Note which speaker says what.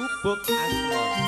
Speaker 1: gubuk asmara